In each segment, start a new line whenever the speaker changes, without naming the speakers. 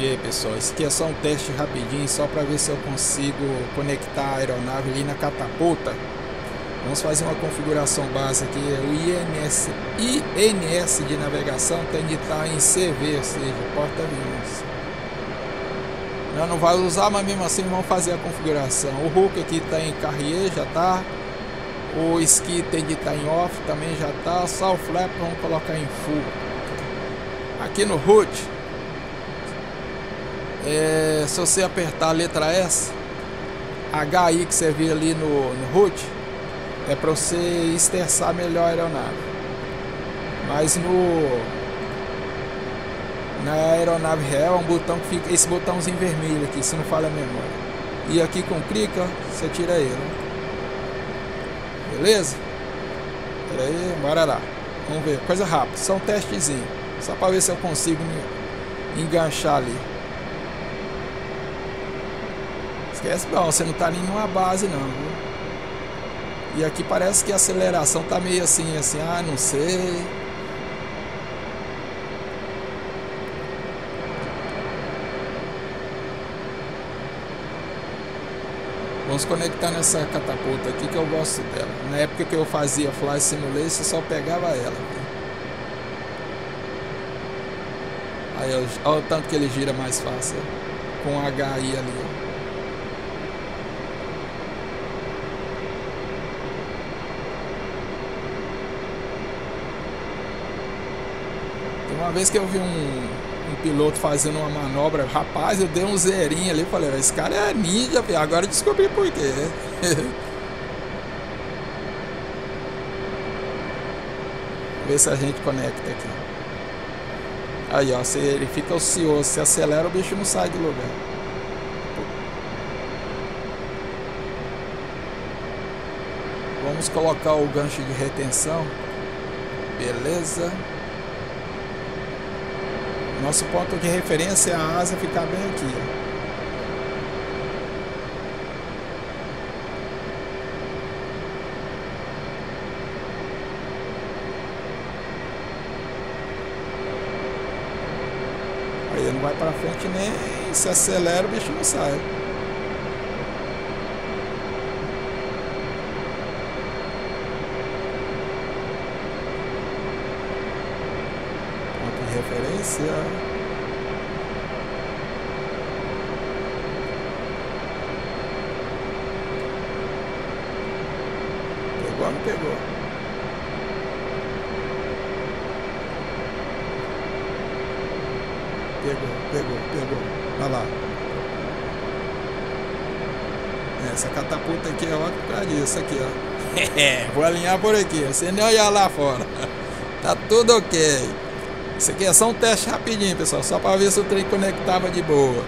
E aí pessoal, esse aqui é só um teste rapidinho, só para ver se eu consigo conectar a aeronave ali na catapulta. Vamos fazer uma configuração base aqui, o INS, INS de navegação tem de estar em CV, ou seja, porta-aviões. Não, não vai usar, mas mesmo assim vamos fazer a configuração. O Hulk aqui está em Carrier, já está. O Ski tem de estar em Off, também já está. Só o Flap vamos colocar em Full. Aqui no root é, se você apertar a letra S, HI que você vê ali no, no root, é para você esterçar melhor a aeronave. Mas no na aeronave real é um botão que fica esse botãozinho vermelho aqui, se não falha a memória. E aqui com clica, você tira ele. Beleza? Pera aí, bora lá. Vamos ver, coisa rápida, só um testezinho, só para ver se eu consigo enganchar ali. Esquece não, você não tá nem numa base não, viu? E aqui parece que a aceleração tá meio assim, assim, ah, não sei. Vamos conectar nessa catapulta aqui que eu gosto dela. Na época que eu fazia Fly Simulation, só pegava ela. Aí, olha o tanto que ele gira mais fácil. Com HI ali, ó. Uma vez que eu vi um, um piloto fazendo uma manobra, rapaz, eu dei um zerinho ali, falei, esse cara é ninja, agora eu descobri por quê. Ver se a gente conecta aqui. Aí, ó, se ele fica ocioso, se acelera, o bicho não sai do lugar. Vamos colocar o gancho de retenção. Beleza. Nosso ponto de referência é a asa ficar bem aqui. Aí ele não vai para frente nem se acelera o bicho não sai. Referência. Pegou ou não pegou? Pegou, pegou, pegou. Olha lá. Essa catapulta aqui é ótima pra isso aqui, ó. Vou alinhar por aqui, você nem olhar lá fora. Tá tudo ok. Isso aqui é só um teste rapidinho, pessoal, só para ver se o trem conectava de boa.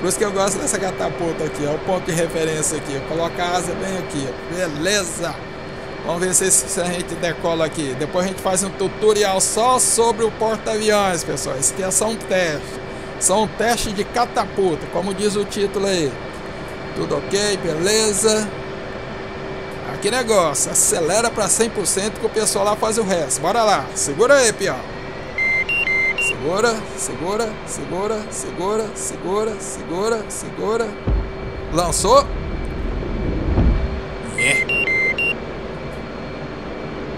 Por isso que eu gosto dessa catapulta aqui, ó, o ponto de referência aqui. Coloca a asa bem aqui, ó. beleza. Vamos ver se, se, a gente decola aqui. Depois a gente faz um tutorial só sobre o porta-aviões, pessoal. Isso aqui é só um teste. Só um teste de catapulta, como diz o título aí. Tudo ok, beleza. Aqui negócio, acelera para 100% que o pessoal lá faz o resto. Bora lá, segura aí, pior. Segura, segura, segura, segura, segura, segura, segura. Lançou. Yeah.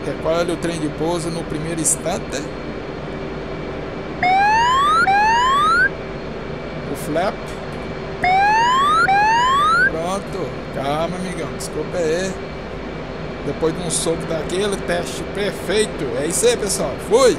Recolhe o trem de pouso no primeiro instante. O flap. Pronto. Calma, amigão. Desculpa aí. Depois de um soco daquele, teste perfeito. É isso aí, pessoal. Fui!